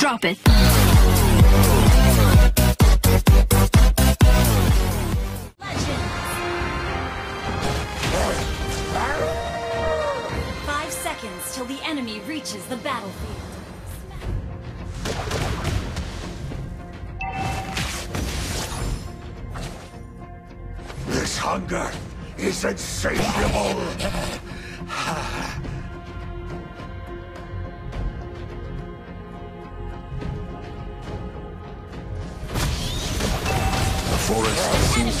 Drop it. Five seconds till the enemy reaches the battlefield. This hunger is insatiable. Forest seems.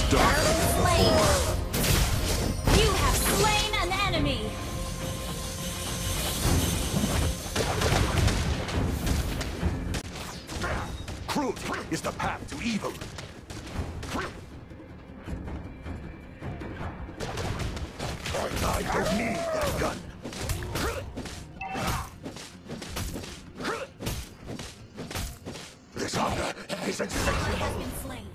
You have slain an enemy. Cruelty is the path to evil. I don't need that gun. This hunger is insatiable.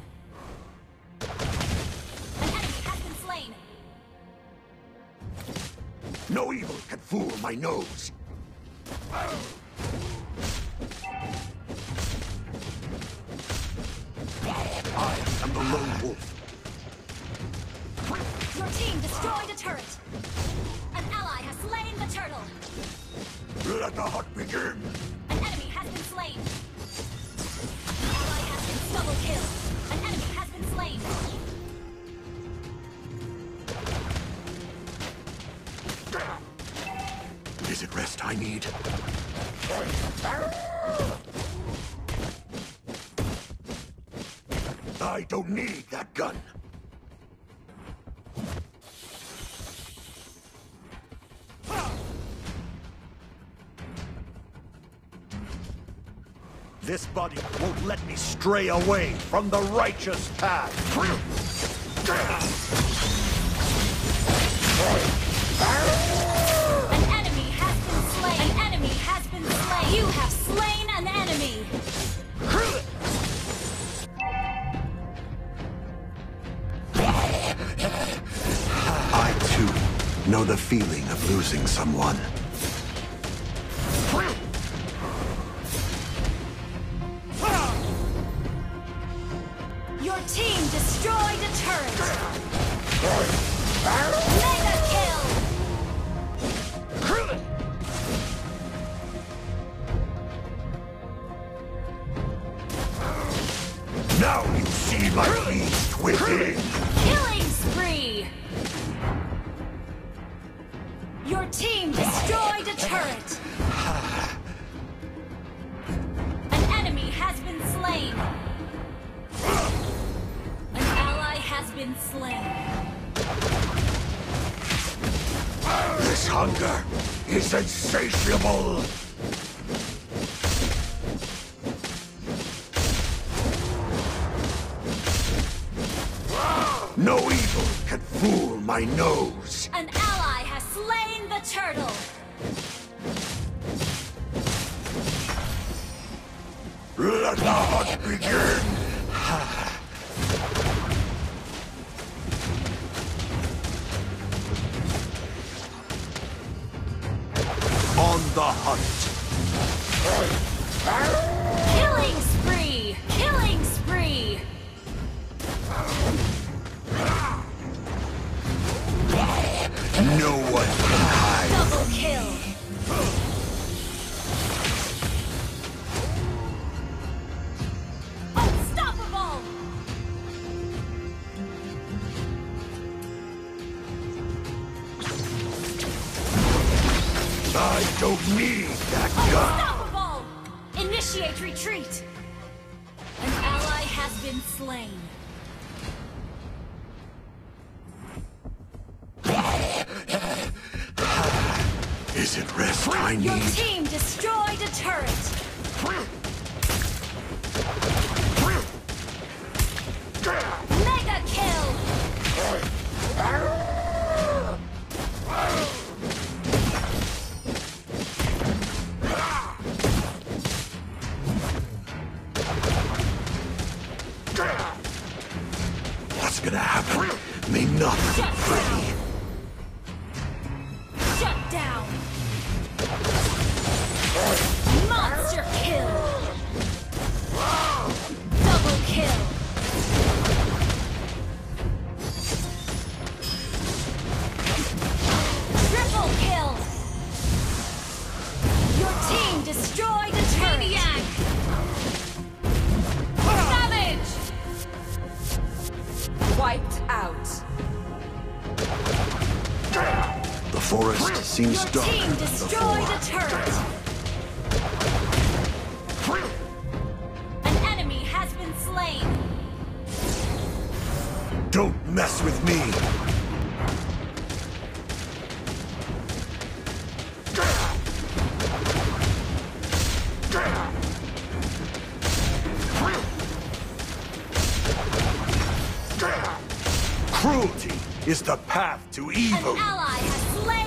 No evil can fool my nose. I am the lone wolf. Your team destroyed a turret. An ally has slain the turtle. Let the hunt begin. An enemy has been slain. An ally has been double killed. An enemy has been slain. Rest I need? I don't need that gun. This body won't let me stray away from the righteous path. Know the feeling of losing someone. Your team destroyed a turret. Mega kill. Now you see my beast within. This hunger is insatiable. No evil can fool my nose. An ally has slain the turtle. Let the hunt begin. The hunt. Killing spree. Killing spree. No one I don't need that gun. Unstoppable. Initiate retreat. An ally has been slain. Is it rest I need? Your team destroyed a turret. Shut down. Shut down. Monster kill. Seems Your darker team destroyed a turret. An enemy has been slain. Don't mess with me! Cruelty is the path to An evil. ally has slain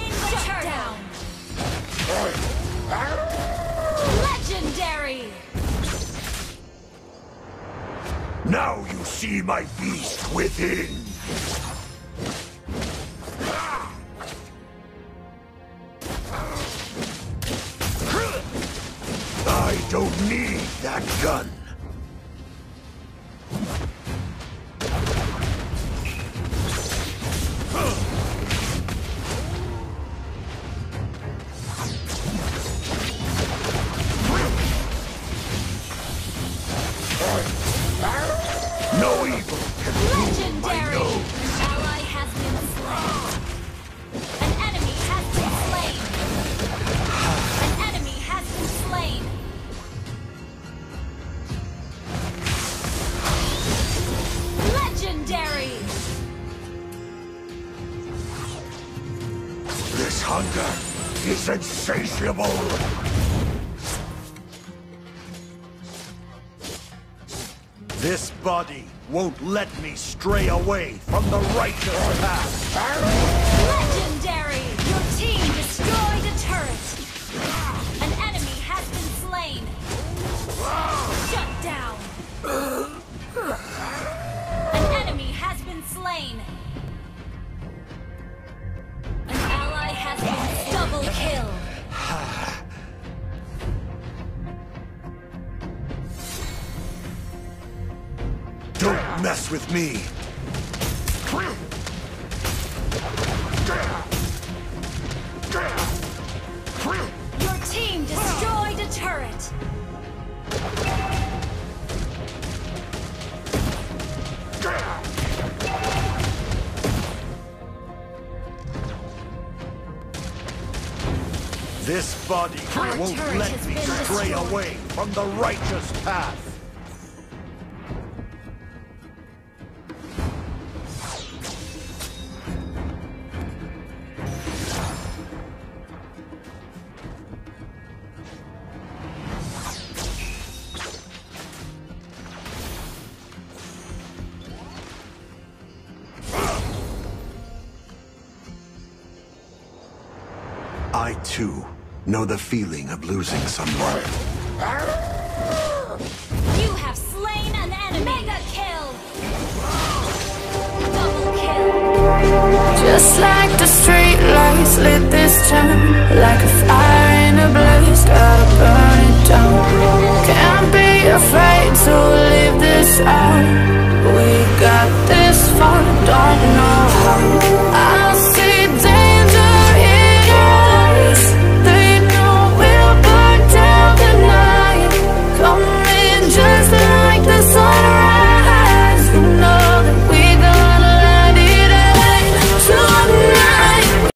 Now you see my beast within. This hunger is insatiable. This body won't let me stray away from the righteous path. Mess with me. Your team destroyed a turret. This body Our won't let me stray away from the righteous path. I too know the feeling of losing someone. You have slain an enemy! Mega kill! Double kill! Just like the street lights lit this town Like a fire in a blaze, gotta burn it down Can't be afraid to leave this out We got this far, don't know how